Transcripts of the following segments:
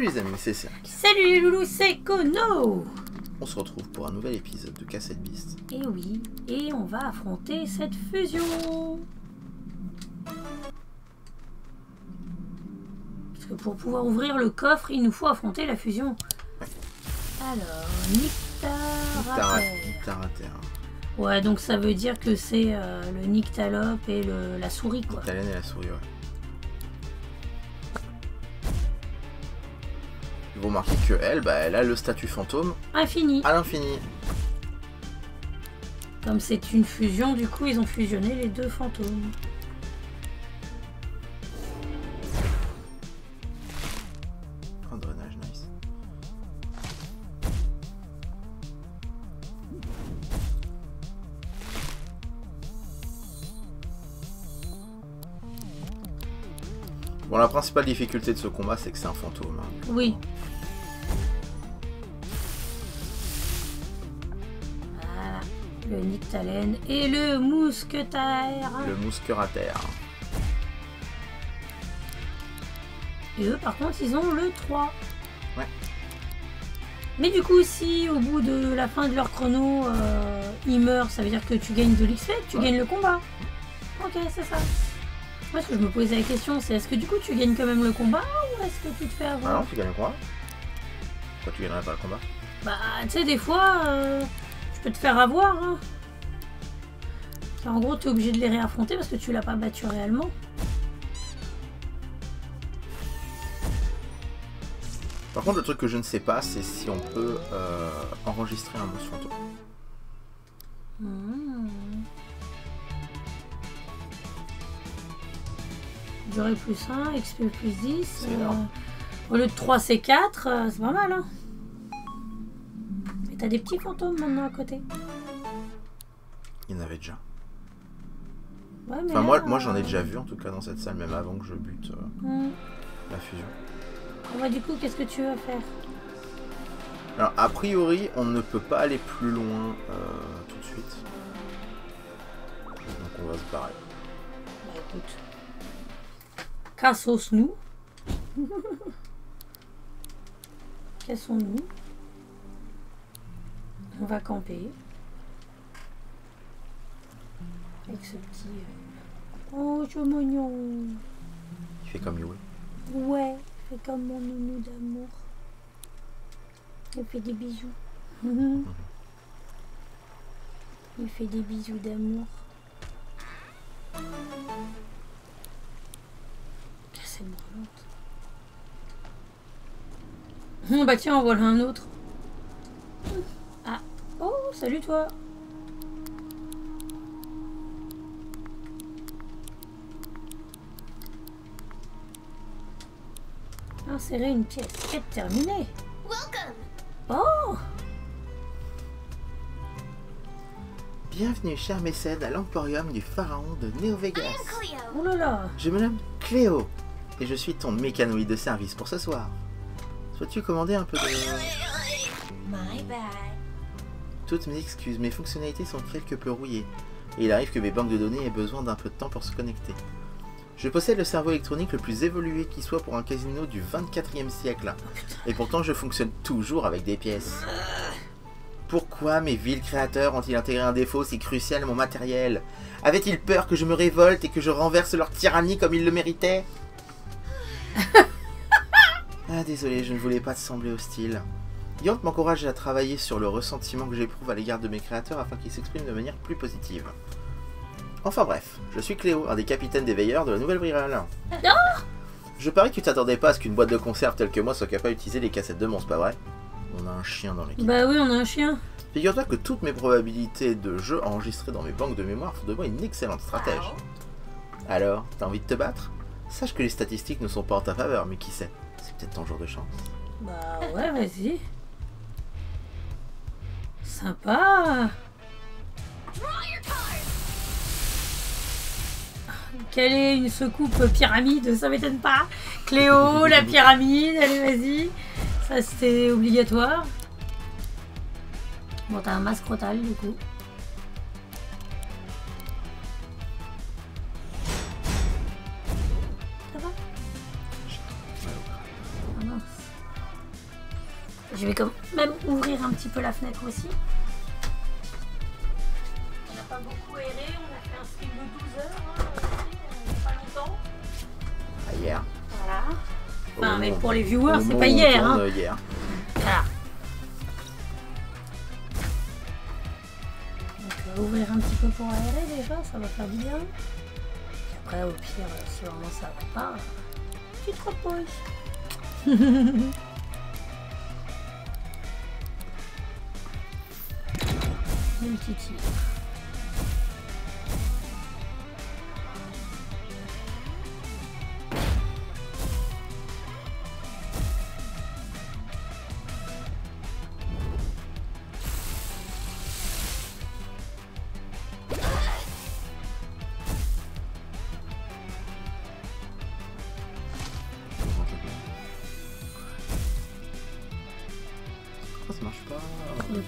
Salut les amis, c'est Cirque. Salut les loulous, c'est Kono On se retrouve pour un nouvel épisode de Cassette Beast. Et oui, et on va affronter cette fusion Parce que pour pouvoir ouvrir le coffre, il nous faut affronter la fusion. Alors, Nyctarater. Nyctarater. Ouais, donc ça veut dire que c'est euh, le Nyctalope et le, la souris, quoi. Et la souris, ouais. Vous remarquez que elle, bah, elle a le statut fantôme Infini. à l'infini. Comme c'est une fusion, du coup, ils ont fusionné les deux fantômes. Un drainage, nice. Bon, la principale difficulté de ce combat, c'est que c'est un fantôme. hein. Oui. Et le Mousquetaire. Le mousquerater. Et eux, par contre, ils ont le 3. Ouais. Mais du coup, si au bout de la fin de leur chrono, euh, ils meurent, ça veut dire que tu gagnes de l'XP, tu Ouais. gagnes le combat. Ok, c'est ça. Moi, ce que je me posais la question, c'est est-ce que du coup, tu gagnes quand même le combat ou est-ce que tu te fais Ah avoir non, tu gagnes le combat Pourquoi tu gagnerais pas le combat Bah, tu sais, des fois, euh, tu peux te faire avoir. Hein. En gros, tu es obligé de les réaffronter parce que tu l'as pas battu réellement. Par contre, le truc que je ne sais pas, c'est si on peut euh, enregistrer un monstre fantôme. Durée plus 1, XP plus 10. C'est énorme. au lieu de 3, c'est 4. euh, c'est pas mal, hein. Et t'as des petits fantômes maintenant à côté. Il y en avait déjà. Ouais, mais Enfin, là, moi, moi j'en ai euh, déjà vu en tout cas dans cette salle, même avant que je bute euh, la fusion. Bon, bah, du coup, qu'est-ce que tu vas faire? Alors, a priori, on ne peut pas aller plus loin euh, tout de suite. Donc, on va se barrer. Bah écoute. Cassos-nous. Cassons-nous. On va camper. Avec ce petit. euh, Oh, je mignon. Il fait comme Yoé. Ouais, fais comme mon nounou d'amour. Il fait des bisous. Il fait des bisous d'amour. C'est brûlante. Bah tiens, en voilà un autre. Ah. Oh, salut toi. Insérer une pièce. Quête terminée. Welcome! Oh Bienvenue, cher mécène, à l'emporium du pharaon de Neo Vegas. Oh là là Je me nomme Cléo et je suis ton mécanoïde de service pour ce soir. Souhaites-tu commander un peu de. My bad. Toutes mes excuses, mes fonctionnalités sont quelque peu rouillées. Et il arrive que mes banques de données aient besoin d'un peu de temps pour se connecter. Je possède le cerveau électronique le plus évolué qui soit pour un casino du 24e siècle. Et pourtant je fonctionne toujours avec des pièces. Pourquoi mes vils créateurs ont-ils intégré un défaut si crucial à mon matériel? Avaient-ils peur que je me révolte et que je renverse leur tyrannie comme ils le méritaient? Ah désolé, je ne voulais pas te sembler hostile. Yant m'encourage à travailler sur le ressentiment que j'éprouve à l'égard de mes créateurs afin qu'ils s'expriment de manière plus positive. Enfin bref, je suis Cléo, un des capitaines des veilleurs de la nouvelle Brirale. Je parie que tu t'attendais pas à ce qu'une boîte de conserve telle que moi soit capable d'utiliser les cassettes de monstres, pas vrai? On a un chien dans l'équipe. Bah oui, on a un chien. Figure-toi que toutes mes probabilités de jeu enregistrées dans mes banques de mémoire font de moi une excellente stratège. Alors, t'as envie de te battre? Sache que les statistiques ne sont pas en ta faveur, mais qui sait? C'est peut-être ton jour de chance. Bah ouais, vas-y. Sympa. Quelle est une secoupe pyramide? Ça m'étonne pas. Cléo, la pyramide, allez vas-y. Ça c'était obligatoire. Bon, t'as un masque rotal du coup. Ça va? Ah. Je vais quand même ouvrir un petit peu la fenêtre aussi. On n'a pas beaucoup on mais pour les viewers, c'est pas hier. Hein. euh, hier. Voilà. Donc, on va ouvrir un petit peu pour aérer déjà, ça va faire du bien. Puis après, au pire, euh, si vraiment ça va pas, euh, tu te reposes. Multi-tir.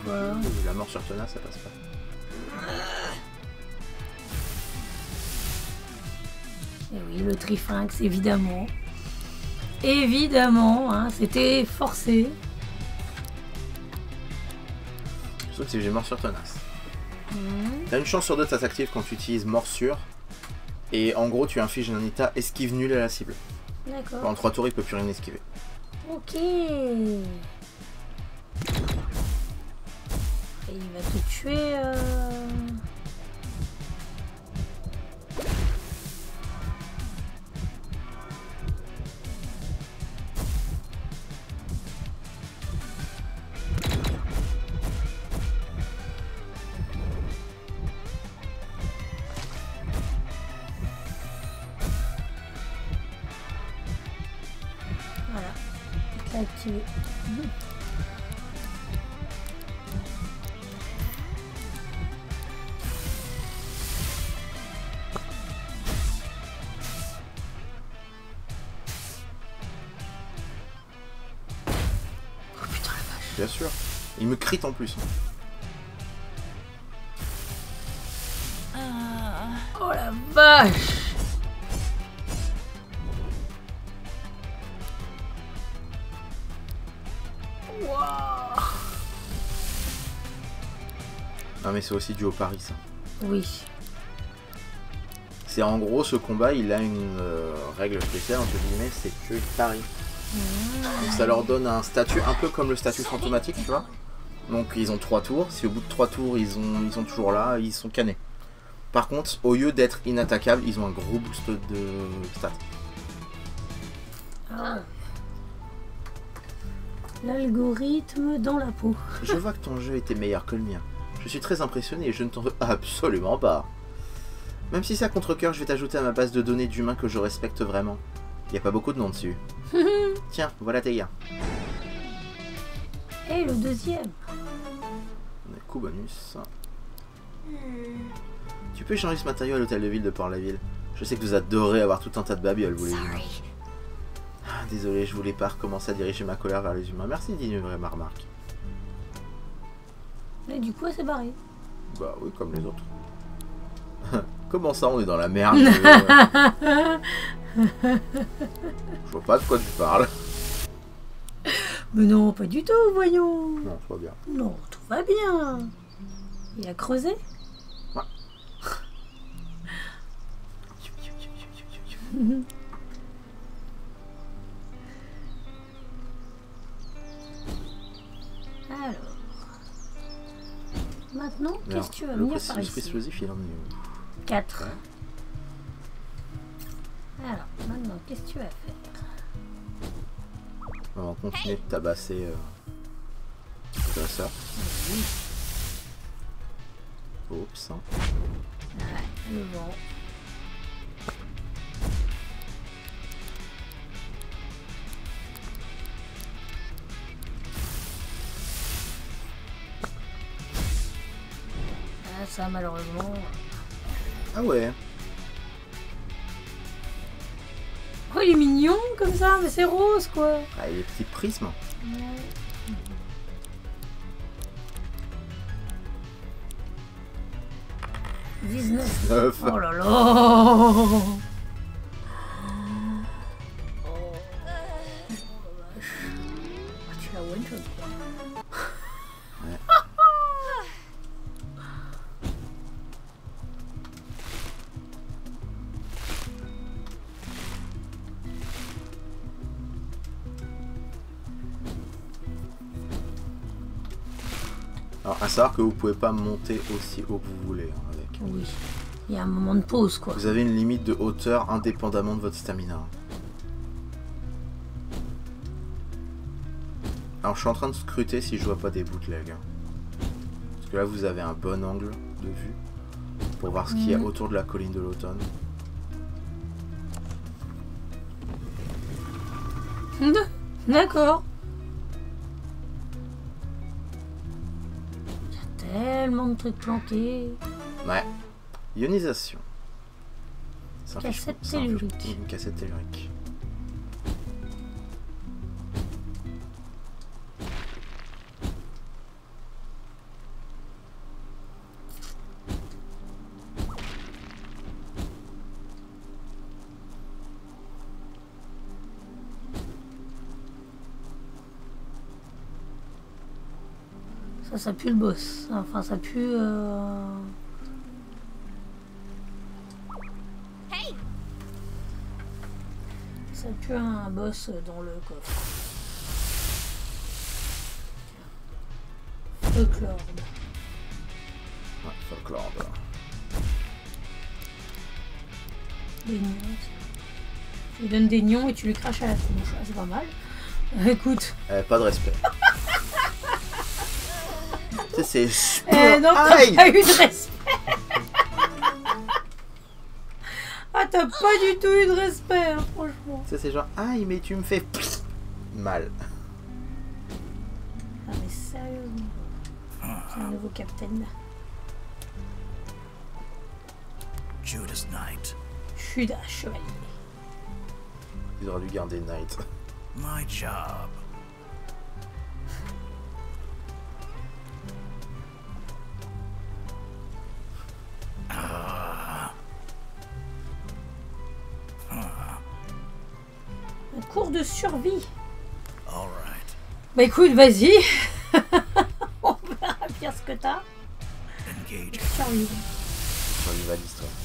Quoi La mort sur Tona, ça passe pas. Et oui, le Trifinx, évidemment. Évidemment, hein, c'était forcé. C'est que j'ai mort sur Tenace. Mhm. T'as une chance sur deux, ça s'active quand tu utilises morsure. Et en gros, tu infliges un état esquive nul à la cible. D'accord. Pendant 3 tours, il peut plus rien esquiver. Ok. Et il va te tuer. euh, Voilà. Bien sûr. Il me crit en plus. Oh la vache Wouah. Non, mais c'est aussi dû au pari, ça. Oui. C'est en gros, ce combat, il a une euh, règle spéciale, entre guillemets, c'est qu'il parie. Donc ça leur donne un statut, un peu comme le statut fantomatique, tu vois. Donc ils ont 3 tours, si au bout de 3 tours ils, ont, ils sont toujours là, ils sont cannés. Par contre, au lieu d'être inattaquables, ils ont un gros boost de stats. Ah. L'algorithme dans la peau. Je vois que ton jeu était meilleur que le mien. Je suis très impressionné et je ne t'en veux absolument pas. Même si c'est à contre-coeur, je vais t'ajouter à ma base de données d'humains que je respecte vraiment. Il n'y a pas beaucoup de noms dessus. Tiens, voilà tes gars. Et le deuxième. Coup bonus. Tu peux échanger ce matériau à l'hôtel de ville de Port-la-Ville. Je sais que vous adorez avoir tout un tas de babioles, vous les. Ah, Désolé, je voulais pas recommencer à diriger ma colère vers les humains. Merci d'ignorer ma remarque. Et du coup, elle s'est barrée. Bah oui, comme les autres. Comment ça, on est dans la merde euh Je vois pas de quoi tu parles. Mais non, pas du tout, voyons. Non, tout va bien. Non, tout va bien. Il a creusé Alors. Maintenant, qu'est-ce que tu vas venir par ici explosif, il en est où 4. Ouais. Alors, maintenant, qu'est-ce que tu vas faire On va continuer de tabasser euh, comme ça. Oups. Le vent. Ah, ça, malheureusement. Ah ouais. Oh, il est mignon comme ça, mais c'est rose quoi. Ah, et les petits prismes. Ouais. 19. Neuf. Oh là là savoir que vous pouvez pas monter aussi haut que vous voulez hein, avec. Oui. Il y a un moment de pause quoi. Vous avez une limite de hauteur indépendamment de votre stamina. Alors, je suis en train de scruter si je vois pas des bootlegs. hein. Parce que là, vous avez un bon angle de vue pour voir ce qu'il y a Mhm. autour de la colline de l'automne. D'accord. Tellement de trucs planqués. Ouais. Ionisation. C'est un fiche- Cassette tellurique. Une cassette tellurique. Ça, ça pue le boss. Enfin, ça pue. euh, Hey, Ça pue un boss dans le coffre. Folklore. Ouais, folklore. voilà. Des nions. Tu lui donnes des nions et tu lui craches à la tronche. Ah, c'est pas mal. Écoute. Eh, pas de respect. C'est. Eh non, t'as Aïe pas eu de respect. ah, t'as pas du tout eu de respect, hein, franchement. C'est genre, aïe, mais tu me fais mal. Ah, mais sérieusement. C'est un nouveau capitaine. Judas Knight. Judas Chevalier. Il aurait dû garder Knight. My job. De survie. All right. Bah écoute, vas-y. On verra bien ce que t'as. Engaging. Survivre. Survivaliste, ouais.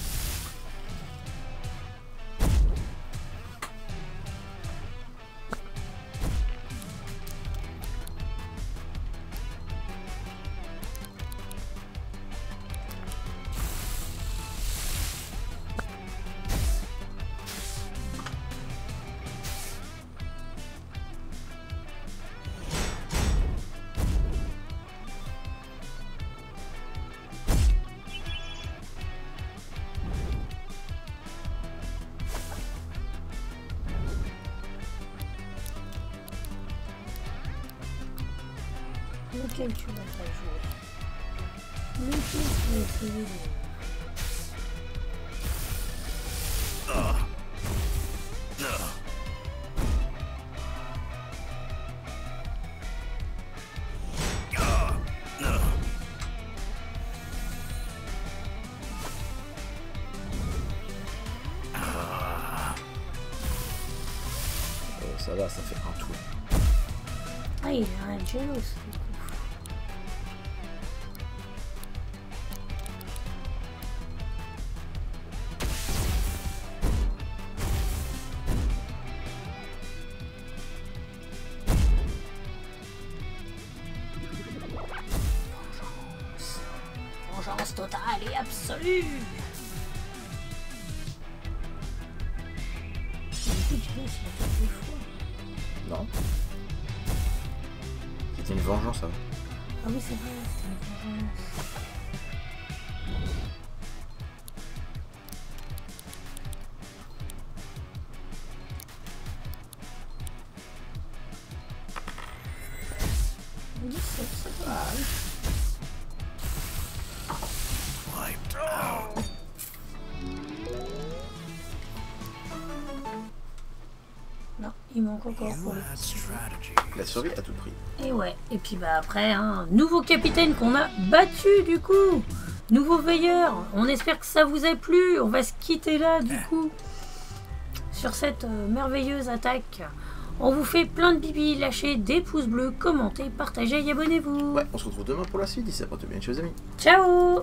Tu vas jouer essayer de... Euh, ça va, ça fait un tour. Ah, il a un. Fois. Non C'était une vengeance, ça. Ah oui, c'est vrai, c'était une vengeance. Manque encore You pour le had strategy. La survie à tout prix. Et ouais, et puis bah après, hein, nouveau capitaine qu'on a battu du coup Nouveau veilleur On espère que ça vous a plu, on va se quitter là du coup Sur cette euh, merveilleuse attaque On vous fait plein de bibi, lâchez des pouces bleus, commentez, partagez et abonnez-vous. Ouais, on se retrouve demain pour la suite. D'ici là, portez bien, chers amis. Ciao